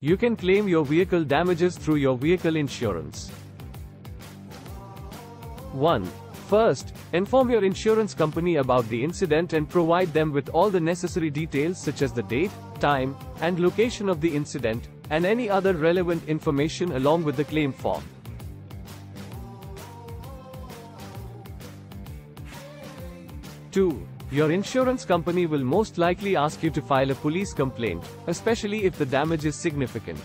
You can claim your vehicle damages through your vehicle insurance. 1. First, inform your insurance company about the incident and provide them with all the necessary details such as the date, time, and location of the incident, and any other relevant information along with the claim form. 2. Your insurance company will most likely ask you to file a police complaint, especially if the damage is significant.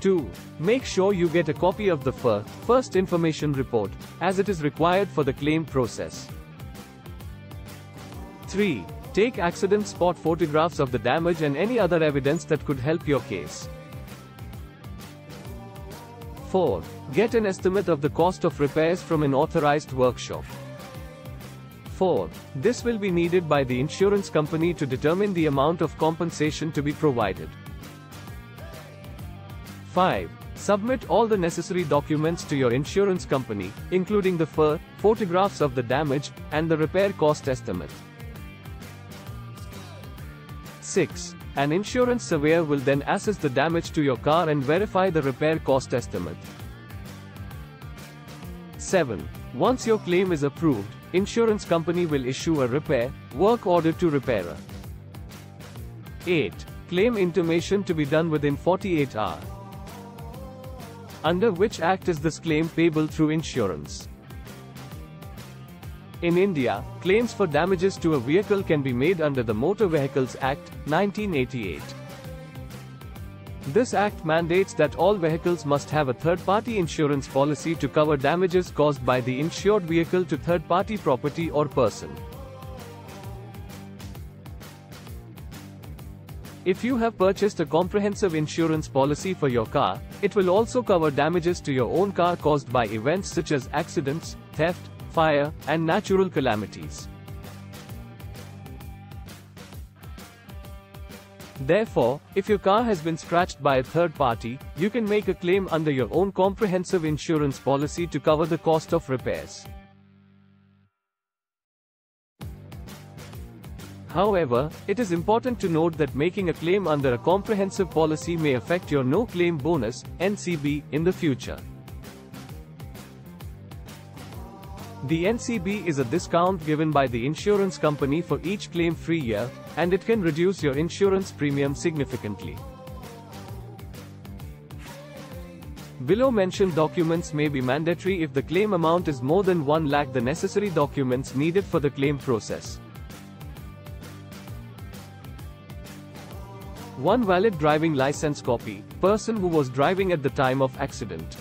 2. Make sure you get a copy of the FIR, First Information Report, as it is required for the claim process. 3. Take accident spot photographs of the damage and any other evidence that could help your case. 4. Get an estimate of the cost of repairs from an authorized workshop. 4. This will be needed by the insurance company to determine the amount of compensation to be provided. 5. Submit all the necessary documents to your insurance company, including the FIR, photographs of the damage, and the repair cost estimate. 6. An insurance surveyor will then assess the damage to your car and verify the repair cost estimate. 7. Once your claim is approved, insurance company will issue a repair work order to repairer. 8. Claim intimation to be done within 48 hours. Under which act is this claim payable through insurance? In India, claims for damages to a vehicle can be made under the Motor Vehicles Act, 1988. This act mandates that all vehicles must have a third-party insurance policy to cover damages caused by the insured vehicle to third-party property or person. If you have purchased a comprehensive insurance policy for your car, it will also cover damages to your own car caused by events such as accidents, theft, fire, and natural calamities. Therefore, if your car has been scratched by a third party, you can make a claim under your own comprehensive insurance policy to cover the cost of repairs. However, it is important to note that making a claim under a comprehensive policy may affect your no-claim bonus, NCB, in the future. The NCB is a discount given by the insurance company for each claim-free year, and it can reduce your insurance premium significantly. Below mentioned documents may be mandatory if the claim amount is more than 1 lakh the necessary documents needed for the claim process. 1 valid driving license copy, person who was driving at the time of accident.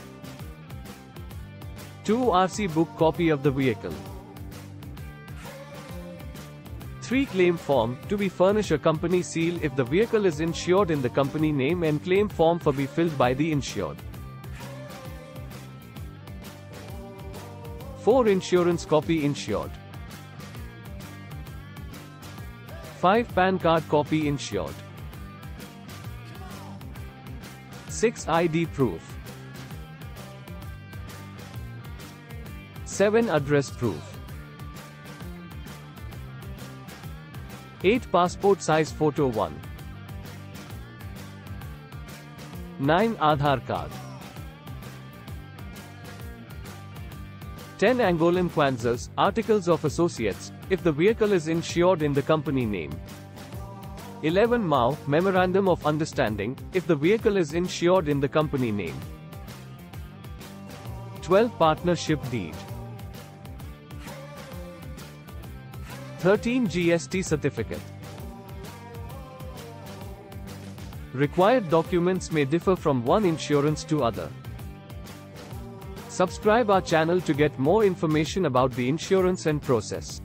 2 RC book copy of the vehicle. 3 claim form to be furnish a company seal if the vehicle is insured in the company name and claim form for be filled by the insured. 4 insurance copy insured. 5 PAN card copy insured. 6 ID proof. 7 Address proof. 8 Passport size photo 1. 9 Aadhaar card. 10 Angolan kwanzas, articles of associates, if the vehicle is insured in the company name. 11 MOU, Memorandum of Understanding, if the vehicle is insured in the company name. 12 Partnership Deed. 13 GST certificate. Required documents may differ from one insurance to other. Subscribe our channel to get more information about the insurance and process.